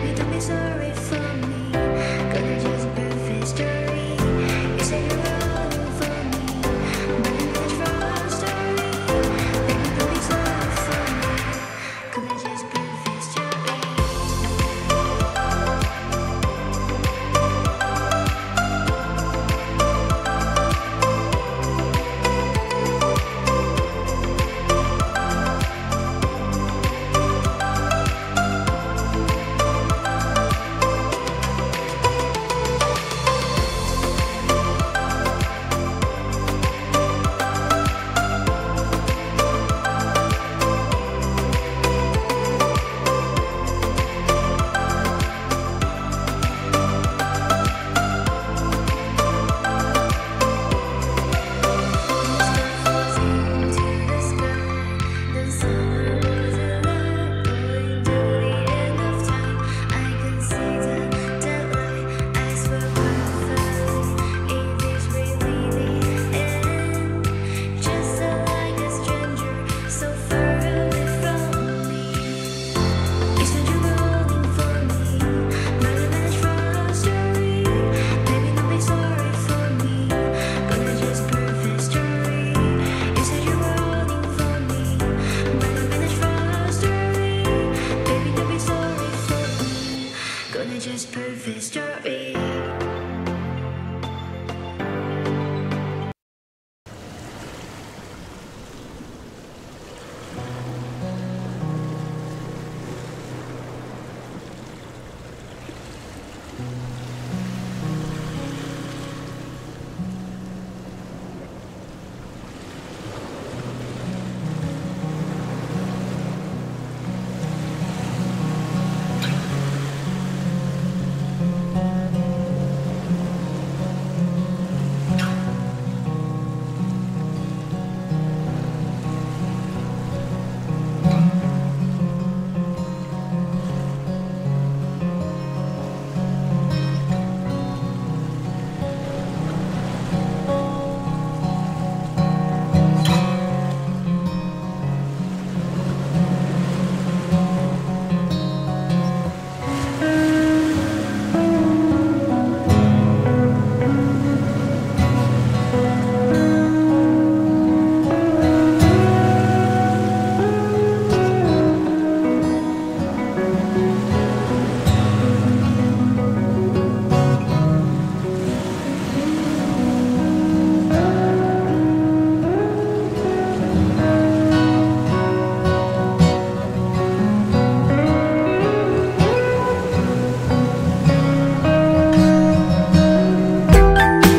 Baby, don't be sorry Sao Fish to eat.